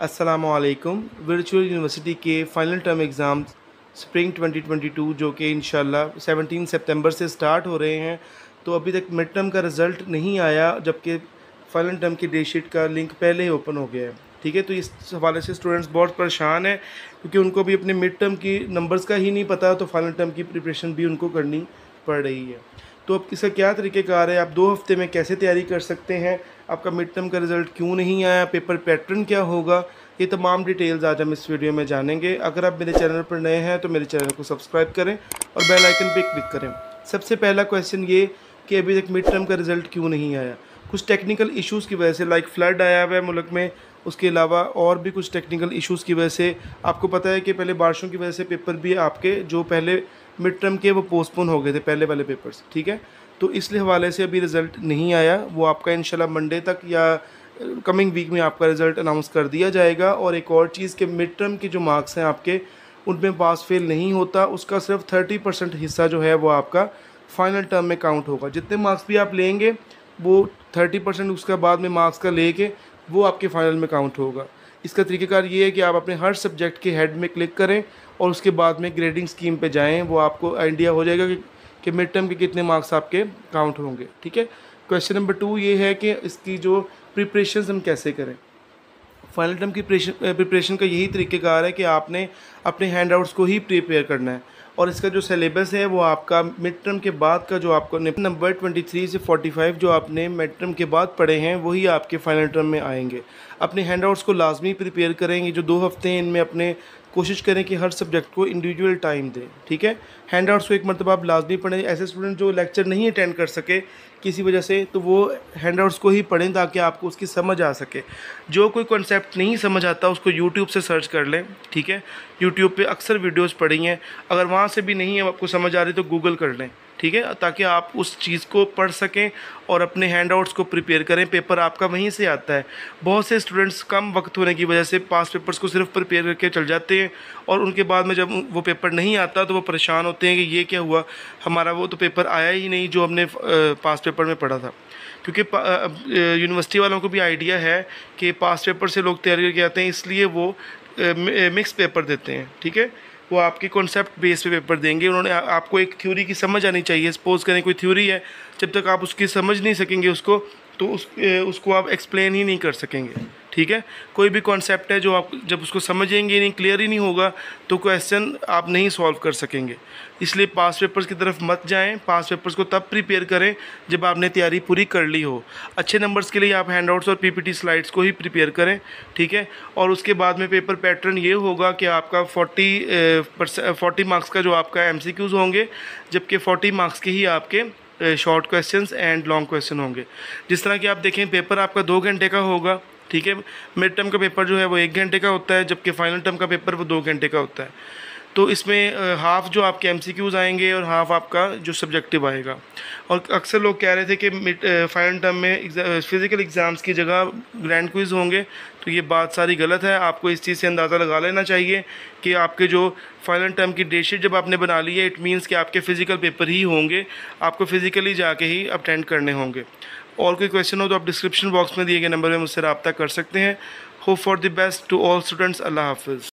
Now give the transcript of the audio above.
असलकुम virtual university के final term exam spring 2022 जो कि इन 17 सितंबर से स्टार्ट हो रहे हैं। तो अभी तक मिड टर्म का रिज़ल्ट नहीं आया, जबकि फ़ाइनल टर्म की डेट शीट का लिंक पहले ही ओपन हो गया है। ठीक है तो इस हवाले से स्टूडेंट्स बहुत परेशान हैं, क्योंकि उनको भी अपने मिड टर्म की नंबर्स का ही नहीं पता तो फाइनल टर्म की प्रिपरेशन भी उनको करनी पड़ रही है। तो अब इसका क्या तरीक़ेकार है? आप दो हफ़्ते में कैसे तैयारी कर सकते हैं? आपका मिड टर्म का रिज़ल्ट क्यों नहीं आया? पेपर पैटर्न क्या होगा? ये तमाम डिटेल्स आज हम इस वीडियो में जानेंगे। अगर आप मेरे चैनल पर नए हैं तो मेरे चैनल को सब्सक्राइब करें और बेल आइकन पे क्लिक करें। सबसे पहला क्वेश्चन ये कि अभी तक मिड टर्म का रिज़ल्ट क्यों नहीं आया? कुछ टेक्निकल इश्यूज़ की वजह से लाइक फ्लड आया हुआ है मुल्क में, उसके अलावा और भी कुछ टेक्निकल इश्यूज़ की वजह से, आपको पता है कि पहले बारिशों की वजह से पेपर भी आपके, जो पहले मिड टर्म के वो पोस्टपोन हो गए थे पहले वाले पेपर्स ठीक है? तो इसलिए हवाले से अभी रिज़ल्ट नहीं आया। वो आपका इंशाल्लाह मंडे तक या कमिंग वीक में आपका रिज़ल्ट अनाउंस कर दिया जाएगा। और एक और चीज़ के मिड टर्म के जो मार्क्स हैं आपके, उनमें पास फेल नहीं होता। उसका सिर्फ़ थर्टी परसेंट हिस्सा जो है वो आपका फाइनल टर्म में काउंट होगा। जितने मार्क्स भी आप लेंगे, वो थर्टी परसेंट उसका बाद में मार्क्स का लेके वो आपके फाइनल में काउंट होगा। इसका तरीक़ेकार ये है कि आप अपने हर सब्जेक्ट के हेड में क्लिक करें और उसके बाद में ग्रेडिंग स्कीम पे जाएँ। वो आपको आइडिया हो जाएगा कि कि मिड टर्म के कितने मार्क्स आपके काउंट होंगे, ठीक है? क्वेश्चन नंबर टू ये है कि इसकी जो प्रिपरेशन हम कैसे करें? फाइनल टर्म की प्रिपरेशन का यही तरीक़ेकार है कि आपने अपने हैंड आउट्स को ही प्रिपेयर करना है। और इसका जो सिलेबस है, वो आपका मिड टर्म के बाद का जो आपको नंबर 23 से 45 जो आपने मिड टर्म के बाद पढ़े हैं, वही आपके फाइनल टर्म में आएँगे। अपने हैंड आउट्स को लाजमी प्रिपेयर करेंगे, जो दो हफ़्ते हैं, इनमें अपने कोशिश करें कि हर सब्जेक्ट को इंडिविजुअल टाइम दें, ठीक है? हैंड आउट्स को एक मरतबा आप लाजमी पढ़ें। ऐसे स्टूडेंट जो लेक्चर नहीं अटेंड कर सके किसी वजह से तो वो हैंड आउट्स को ही पढ़ें ताकि आपको उसकी समझ आ सके। जो कोई कॉन्सेप्ट नहीं समझ आता, उसको यूट्यूब से सर्च कर लें, ठीक है? यूट्यूब पर अक्सर वीडियोज़ पढ़ी हैं। अगर वहाँ से भी नहीं है, आपको समझ आ रही तो गूगल कर लें। ठीक है? ताकि आप उस चीज़ को पढ़ सकें और अपने हैंड आउट्स को प्रिपेयर करें। पेपर आपका वहीं से आता है। बहुत से स्टूडेंट्स कम वक्त होने की वजह से पास पेपर्स को सिर्फ़ प्रिपेयर करके चल जाते हैं और उनके बाद में जब वो पेपर नहीं आता तो वो परेशान होते हैं कि ये क्या हुआ? हमारा वो तो पेपर आया ही नहीं जो हमने पास पेपर में पढ़ा था। क्योंकि यूनिवर्सिटी वालों को भी आइडिया है कि पास पेपर से लोग तैयारी करके आते हैं, इसलिए वो मिक्स पेपर देते हैं। ठीक है? वो आपके कॉन्सेप्ट बेस पे पेपर देंगे। उन्होंने आपको एक थ्योरी की समझ आनी चाहिए। सपोज़ करें कोई थ्योरी है, जब तक आप उसकी समझ नहीं सकेंगे उसको तो उस उसको आप एक्सप्लेन ही नहीं कर सकेंगे। ठीक है? कोई भी कॉन्सेप्ट है जो आप, जब उसको समझेंगे नहीं क्लियर ही नहीं होगा तो क्वेश्चन आप नहीं सॉल्व कर सकेंगे। इसलिए पास पेपर्स की तरफ़ मत जाएँ। पास पेपर्स को तब प्रिपेयर करें जब आपने तैयारी पूरी कर ली हो। अच्छे नंबर्स के लिए आप हैंडआउट्स और पीपीटी स्लाइड्स को ही प्रिपेयर करें, ठीक है? और उसके बाद में पेपर पैटर्न ये होगा कि आपका फोर्टी फोर्टी मार्क्स का जो आपका एम होंगे, जबकि फोर्टी मार्क्स के ही आपके short questions and long question होंगे। जिस तरह कि आप देखें पेपर आपका दो घंटे का होगा। ठीक है मिड टर्म का पेपर जो है वो एक घंटे का होता है, जबकि फाइनल टर्म का पेपर वो दो घंटे का होता है। तो इसमें हाफ़ जो आपके एम आएँगे और हाफ़ आपका जो सब्जेक्टिव आएगा। और अक्सर लोग कह रहे थे कि फाइनल टर्म में फ़िज़िकल एग्ज़ाम्स की जगह ग्रैंड क्विज़ होंगे। तो ये बात सारी गलत है। आपको इस चीज़ से अंदाज़ा लगा लेना चाहिए कि आपके जो फाइनल टर्म की डेट शीट जब आपने बना ली है इट मीन्स कि आपके फ़िज़िकल पेपर ही होंगे। आपको फ़िज़िकली जाके ही अटेंड करने होंगे। और कोई क्वेश्चन हो तो आप डिस्क्रिप्शन बॉक्स में दिए गए नंबर में मुझसे रबता कर सकते हैं। Hope for the best to all students अल्लाह हाफिज़।